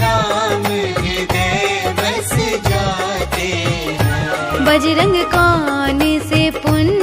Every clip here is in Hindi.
राम बस जाते बजरंग कान से पुण्य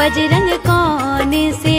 बजरंग कौन से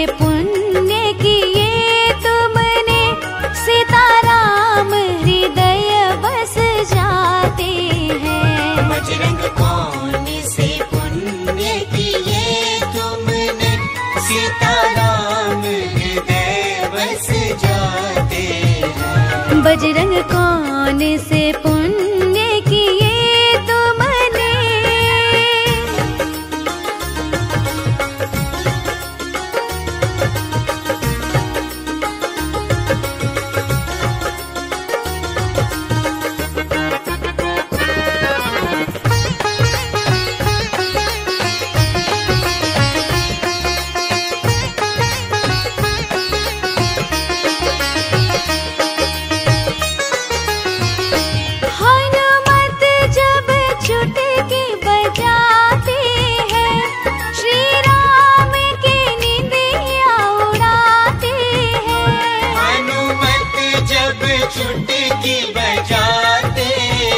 छुट्टी की बजाते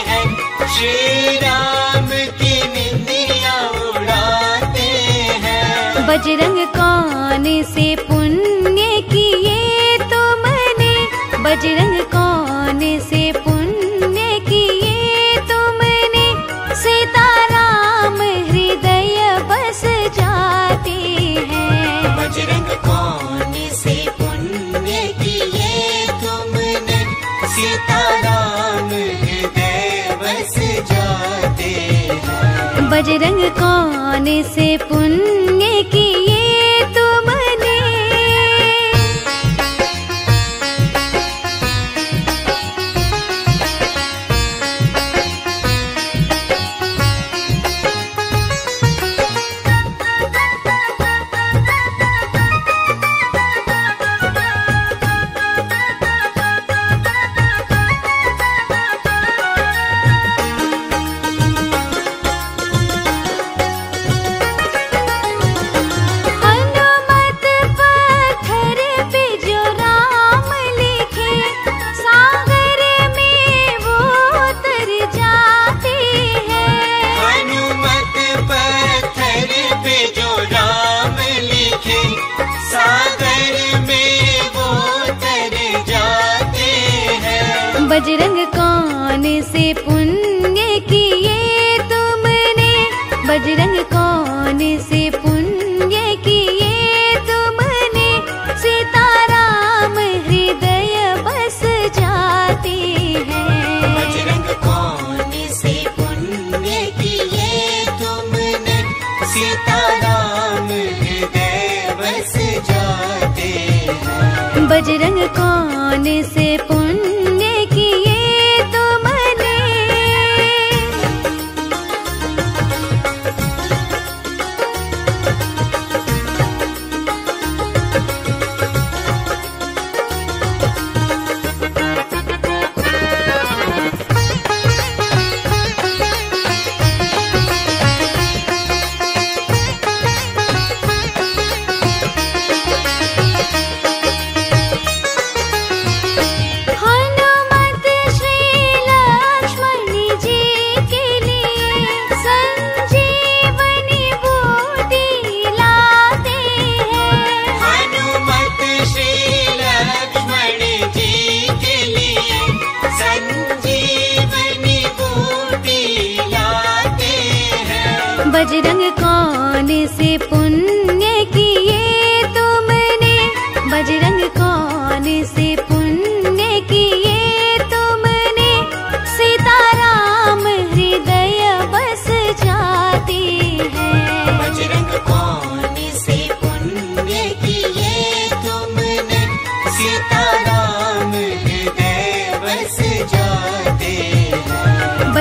हैं। श्री राम की निंदिया उड़ाते हैं। बजरंग को बजरंग कौन से पुण्य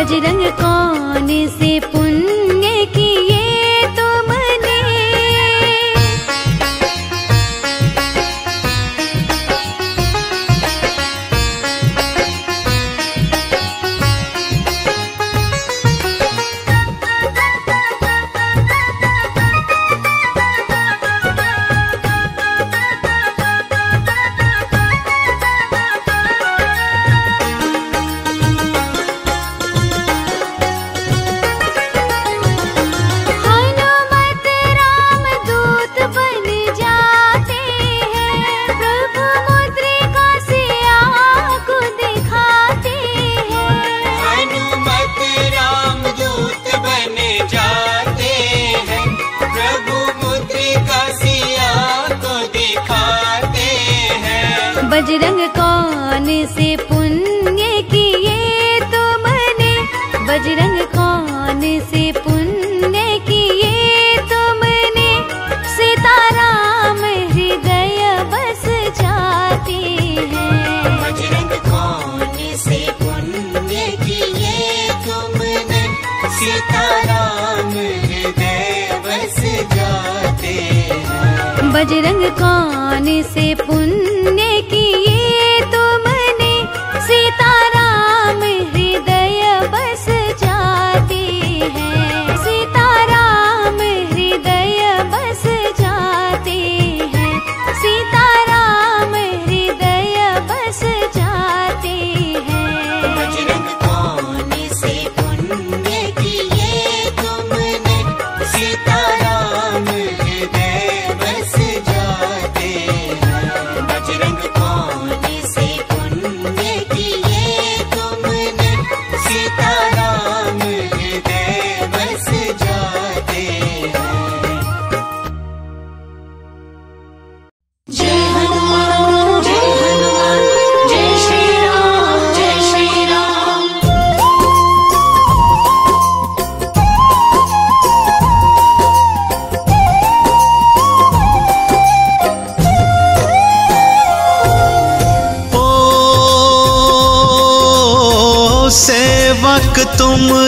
आज रंग कौन से बजरंग खान से पुण्य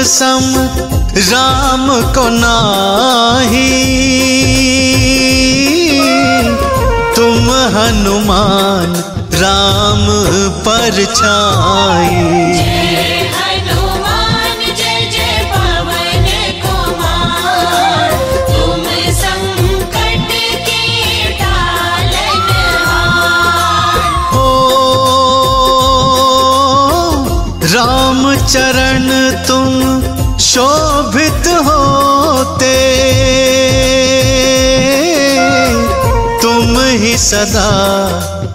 सम राम को नाही। तुम हनुमान राम पर छाई। शोभित होते। तुम ही सदा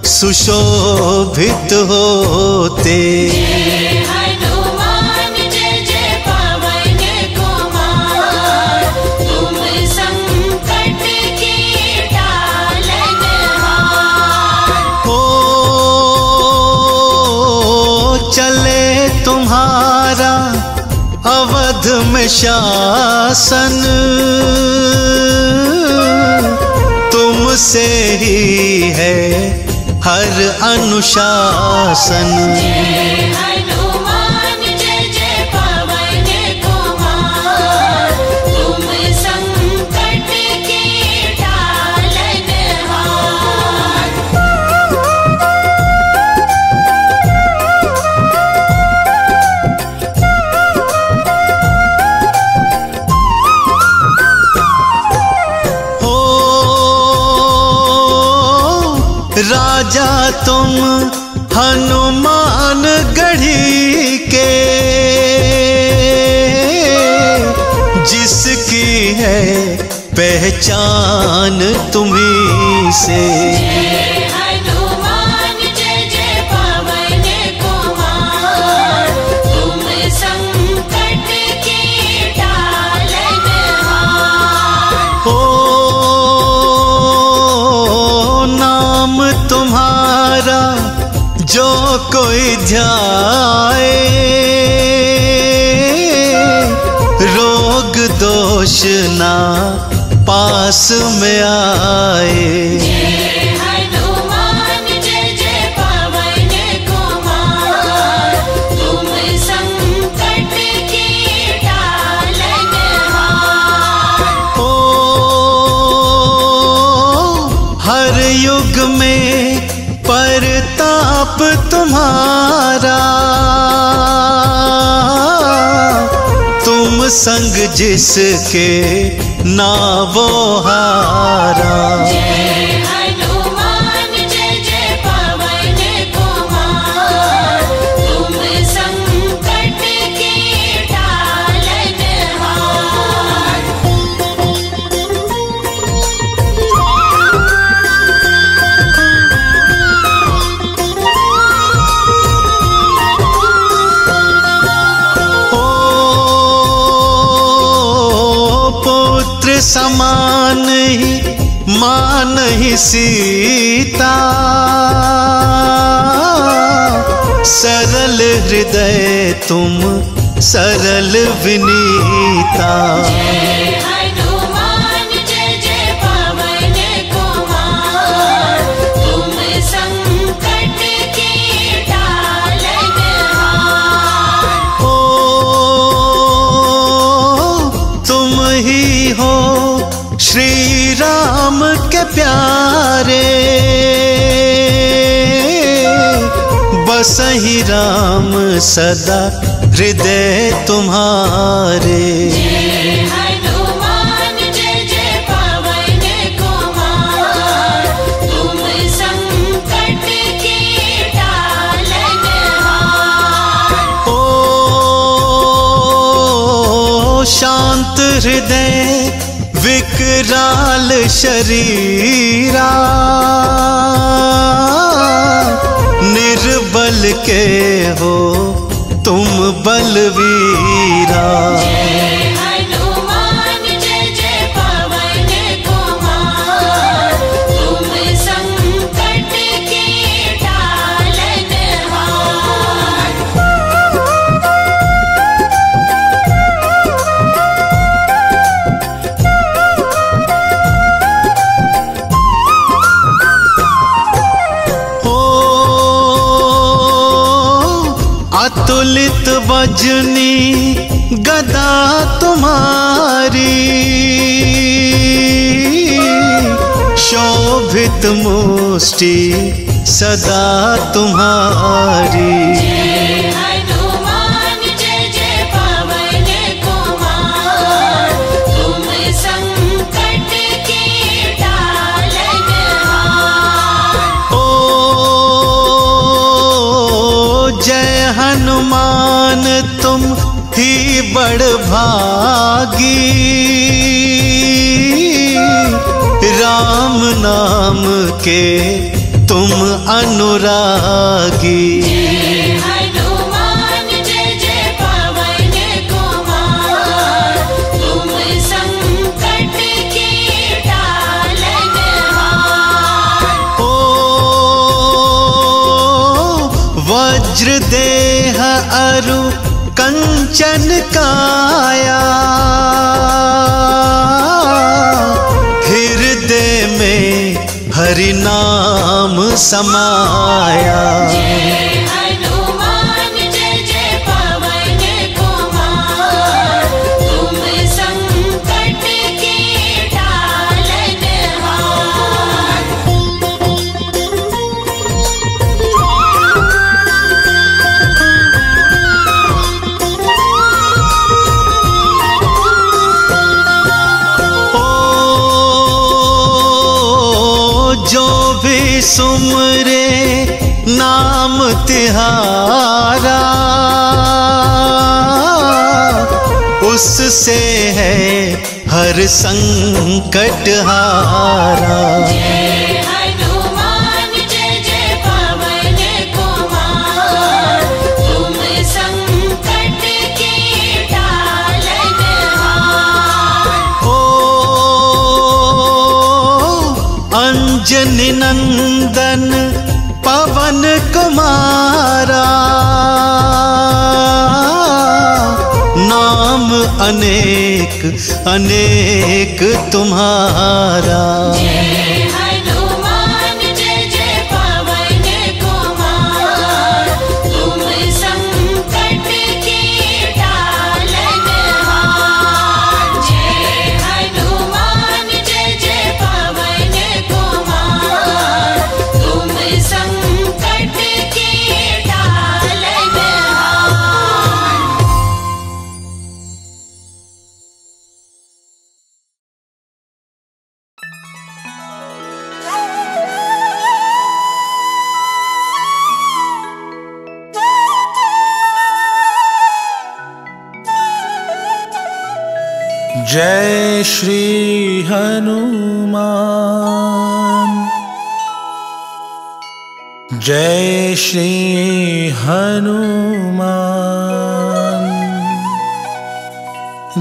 सुशोभित होते। अधम शासन। तुमसे ही है हर अनुशासन। हनुमान गढ़ी के। जिसकी है पहचान तुम्हें से। कोई जाए। रोग दोष ना पास में आए। संग जिसके ना वो हारा। मान ही सीता। सरल हृदय तुम सरल विनीता। के प्यारे। बस ही राम सदा हृदय तुम्हारे। शांत हृदय विकराल शरीरा। निर्बल के हो तुम बलवीरा। वजनी गदा तुम्हारी। शोभित मुष्टि सदा तुम्हारी। बड़ भागी। राम नाम के तुम अनुरागी। वज्र देह अरु कंचन काया। हृदय में हरि नाम समाया। सुमरे नाम तिहारा। उससे है हर संकट हारा। नंदन पवन कुमारा। नाम अनेक अनेक तुम्हारा।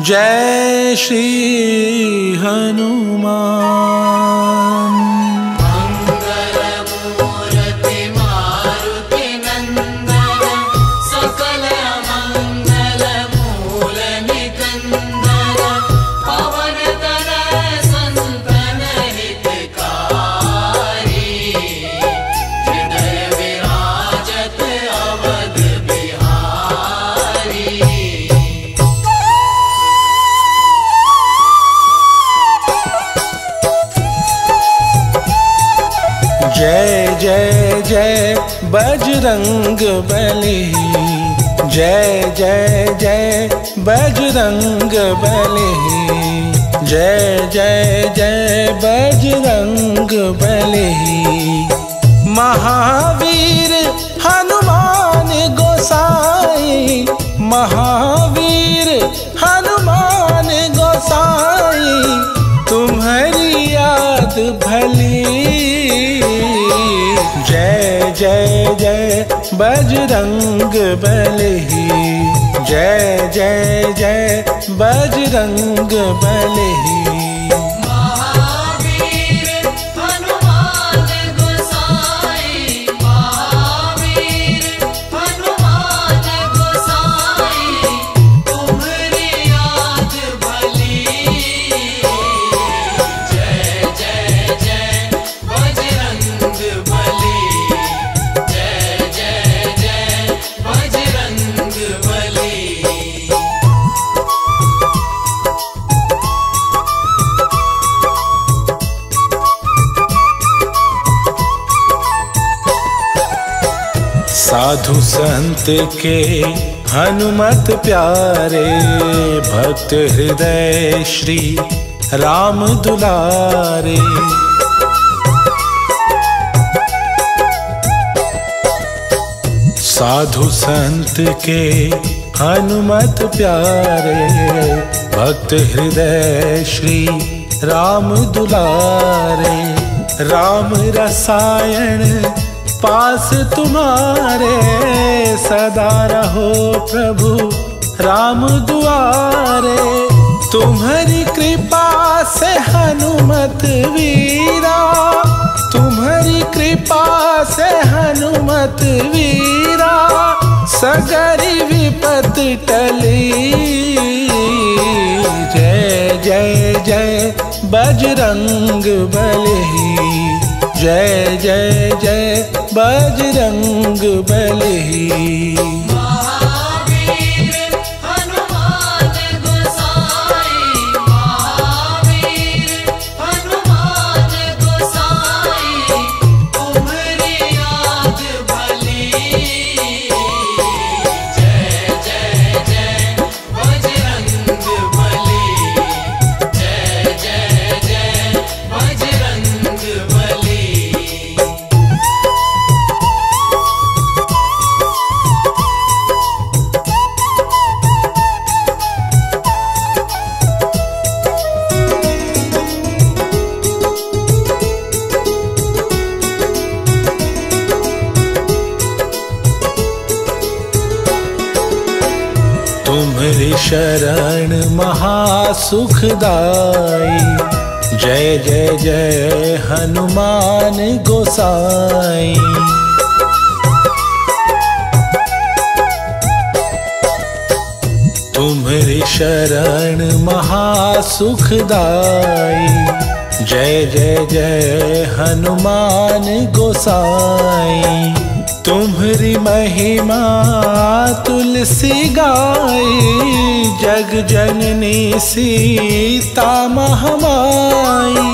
जय श्री हनुमान। बजरंग बली जय जय जय, बजरंग बली जय जय जय, बजरंग बली महावीर हनुमान गोसाई। महावीर हनुमान गोसाई। तुम्हारी याद भली जय जय बजरंग बली। जय जय जय बजरंग बली। संत के हनुमत प्यारे, भक्त हृदय श्री राम दुलारे। साधु संत के हनुमत प्यारे, भक्त हृदय श्री राम दुलारे। राम रसायन पास तुम्हारे सदा रहो प्रभु, राम दुआरे। तुम्हारी कृपा से हनुमत वीरा। तुम्हारी कृपा से हनुमत वीरा। सगरी विपत टली। जय जय जय, बजरंग बली जय जय जय बजरंग बली। महासुखदाई जय जय जय हनुमान गोसाई। तुम्हारी शरण महासुखदाई। जय जय जय हनुमान गोसाई। तुम्हारी महिमा तुलसी गाई जग जननी सीता महामाई।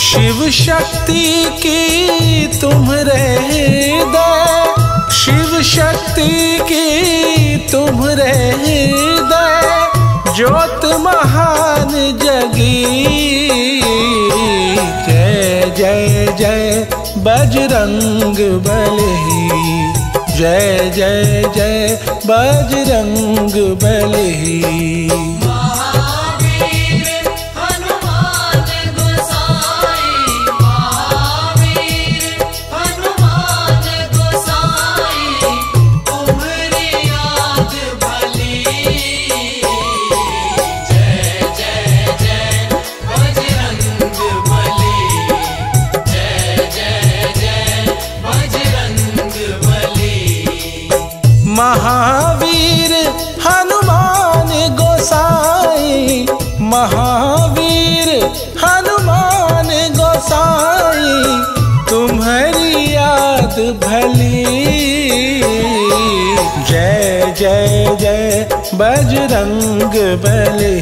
शिव शक्ति की तुम्हारे हृदय शिव शक्ति की तुम्हारे हृदय ज्योत महान जगी, जय जय जय बजरंग बलि जय जय जय बजरंग बली महावीर भली। जय जय जय बजरंग बलि।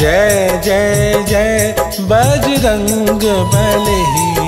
जय जय जय बजरंग बली।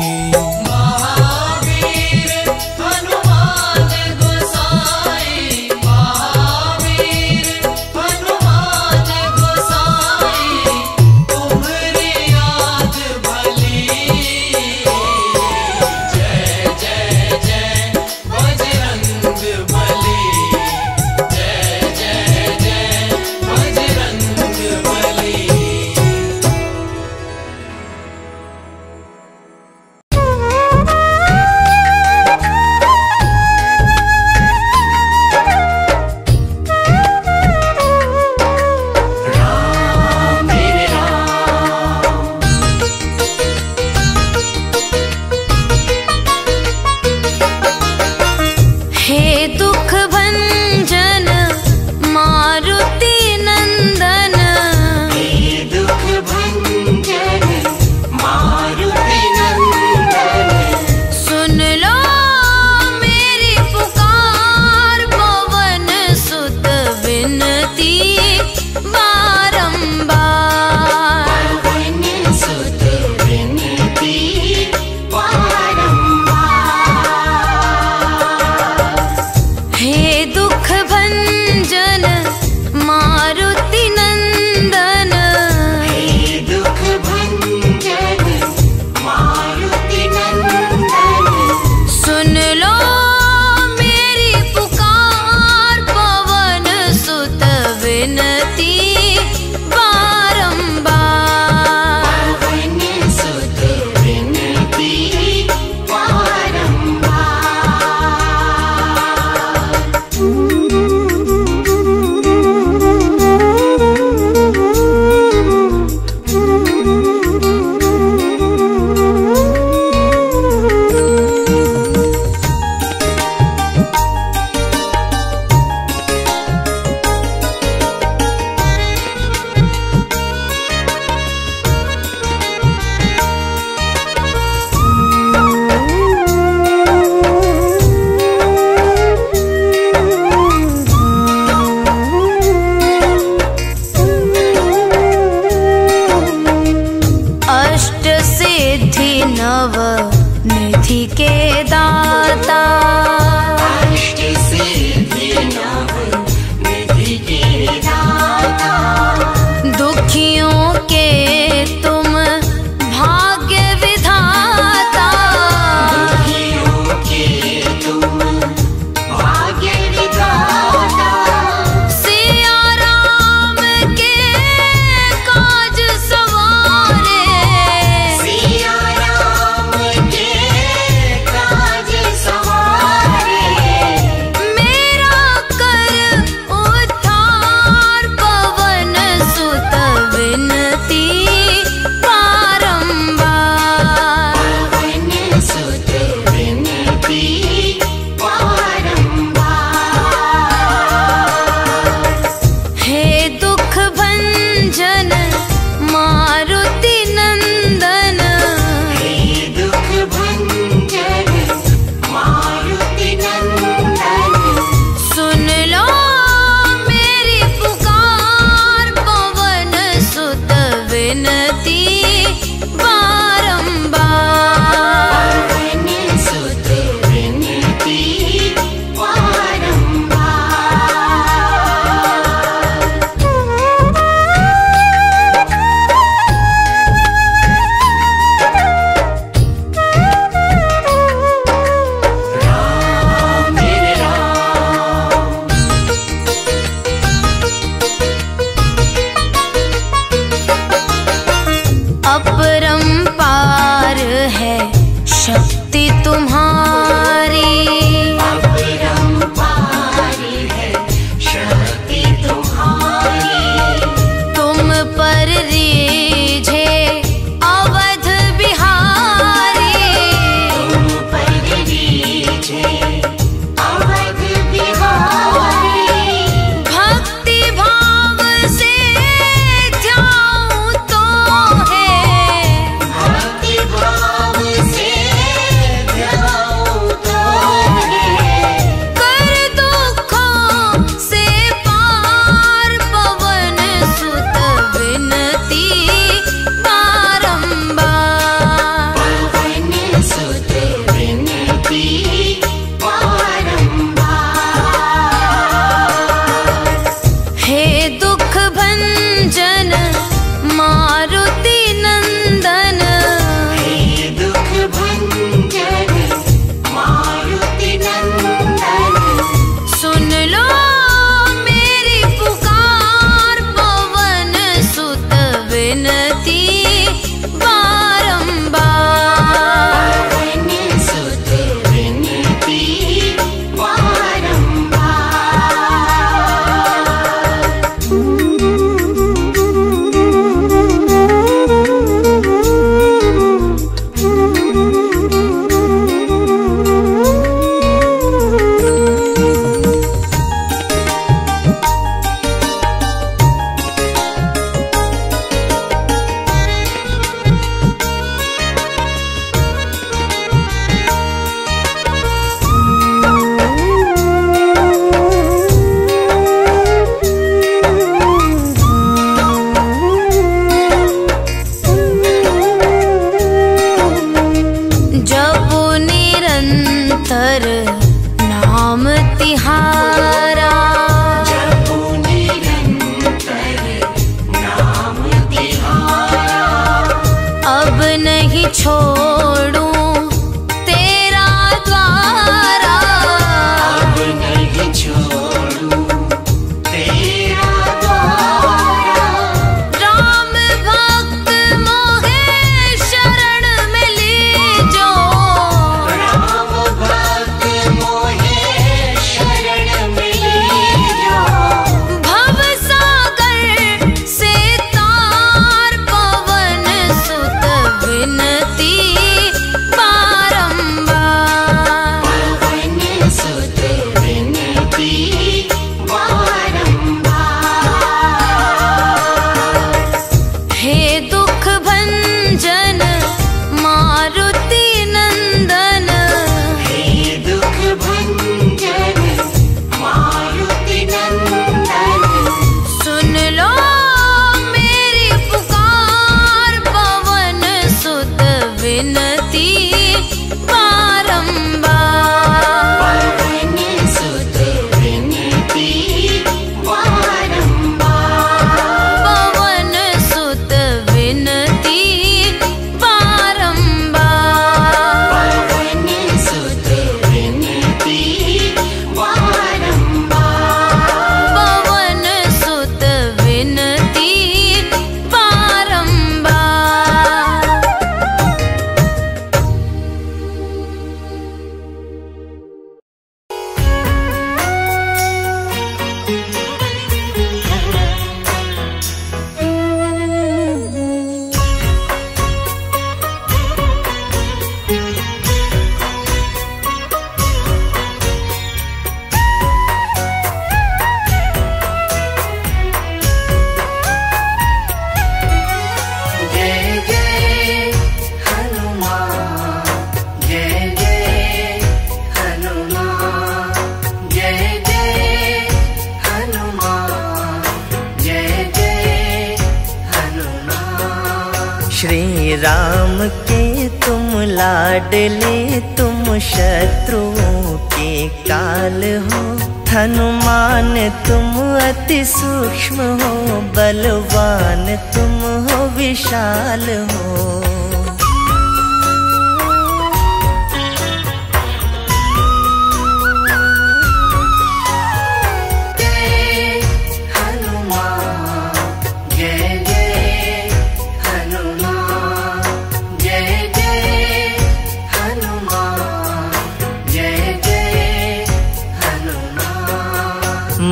लाडले तुम शत्रुओं के काल हो। हनुमान, तुम अति सूक्ष्म हो, बलवान तुम हो, विशाल हो।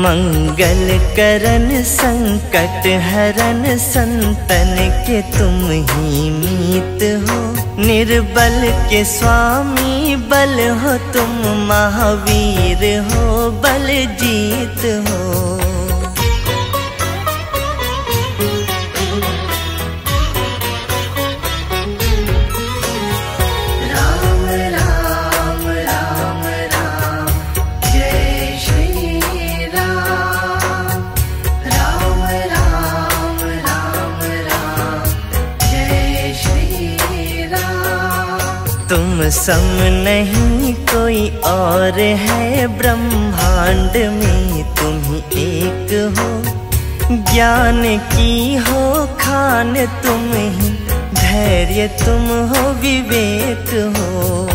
मंगल करन संकट हरन संतन के तुम ही मीत हो। निर्बल के स्वामी बल हो, तुम महावीर हो, बल जीत हो। सम नहीं कोई और है, ब्रह्मांड में तुम ही एक हो। ज्ञान की हो, खान तुम ही धैर्य तुम हो, विवेक हो।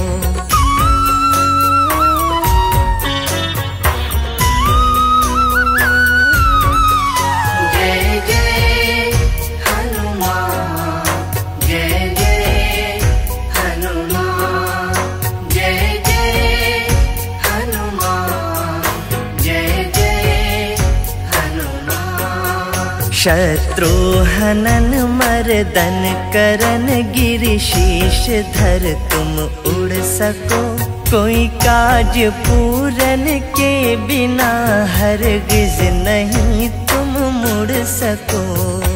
हनुमान शत्रु हनन मर्दन करन गिर शीश धर, तुम उड़ सको। कोई काज पूरन के बिना हर गिज नहीं तुम मुड़ सको।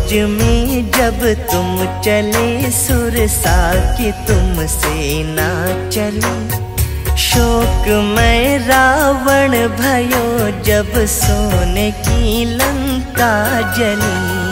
खोज में जब तुम चले सुरसा की तुमसे ना चले। शोक में रावण भयो जब सोने की लंका जली।